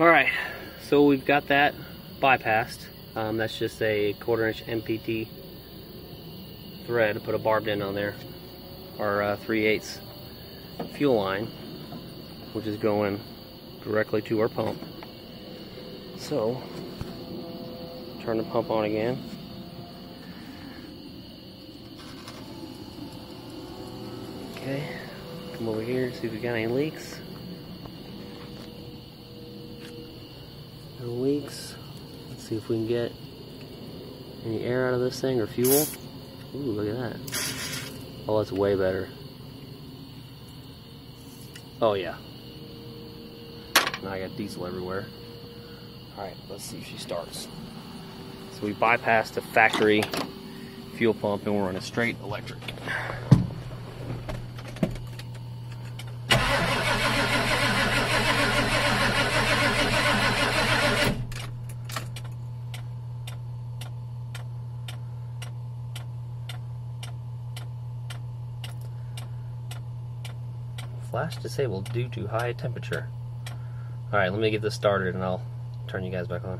All right, so we've got that bypassed. Um, that's just a quarter inch MPT thread. Put a barbed end on there. Our uh, 3 8 fuel line, which is going directly to our pump. So, turn the pump on again. Okay, come over here see if we got any leaks. No leaks. Let's see if we can get any air out of this thing or fuel. Ooh, look at that. Oh, that's way better. Oh, yeah. Now I got diesel everywhere. Alright, let's see if she starts. So we bypassed the factory fuel pump and we're on a straight electric. Flash disabled due to high temperature. Alright, let me get this started and I'll turn you guys back on.